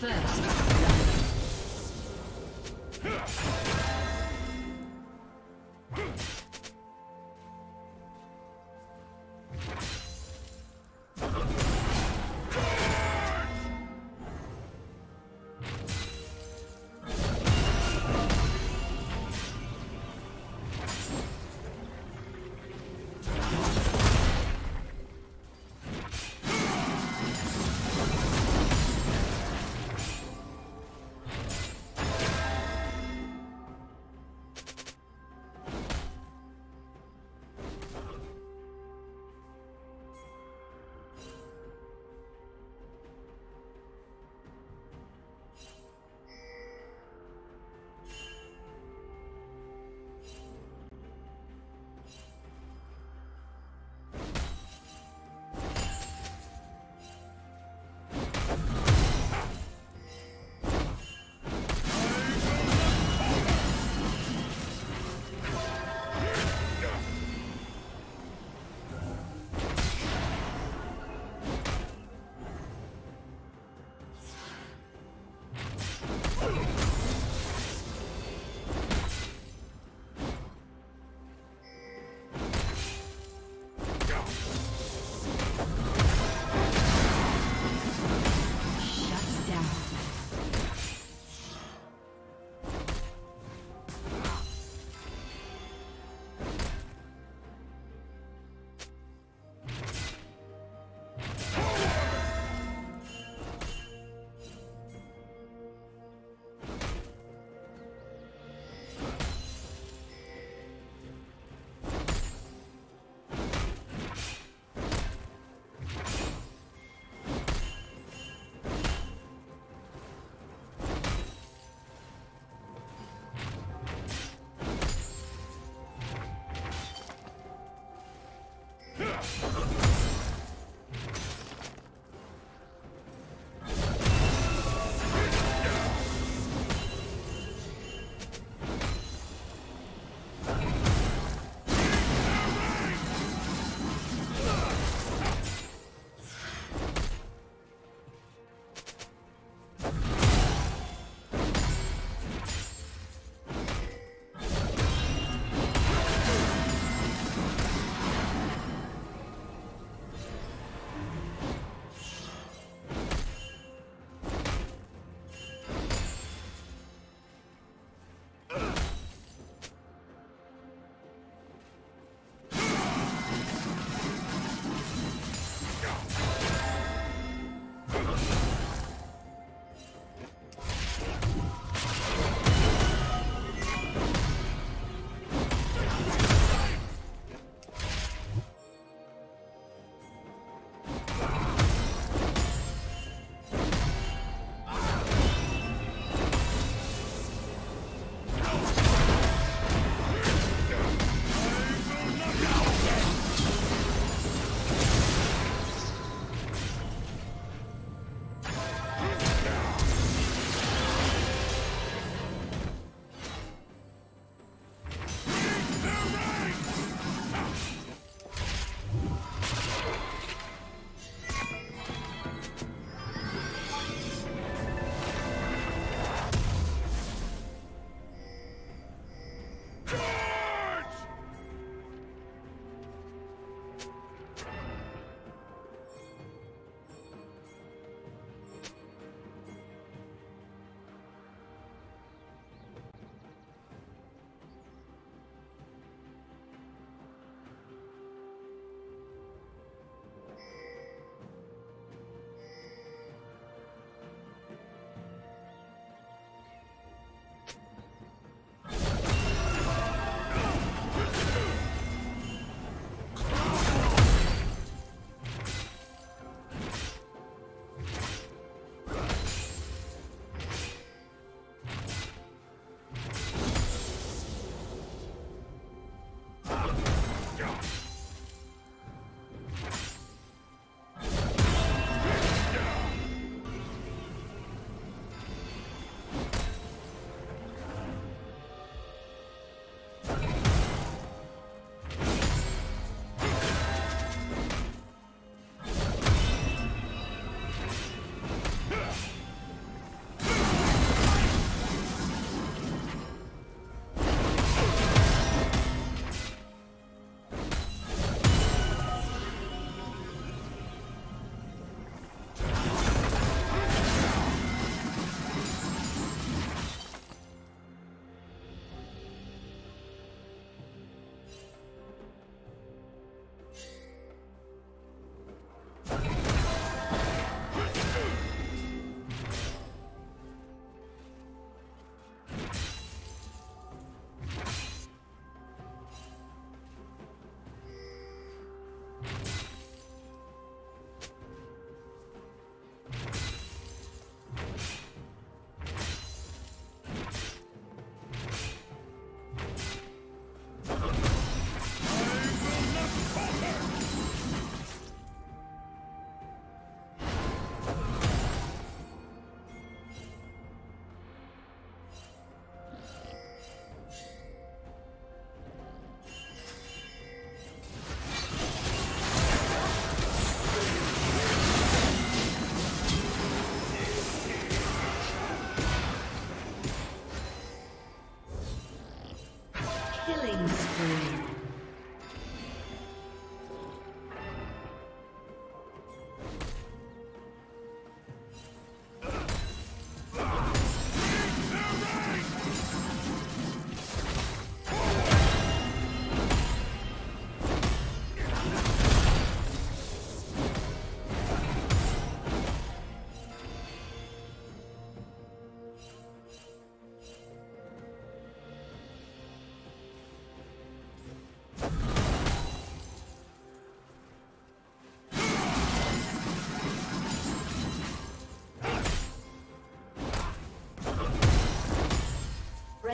First, Ugh. go.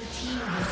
Red team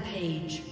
Rampage.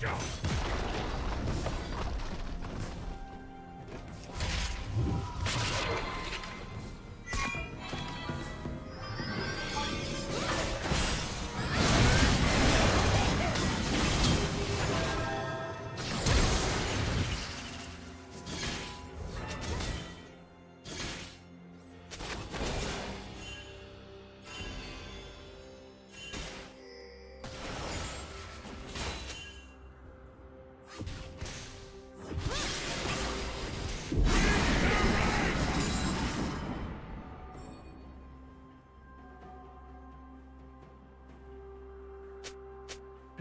Blue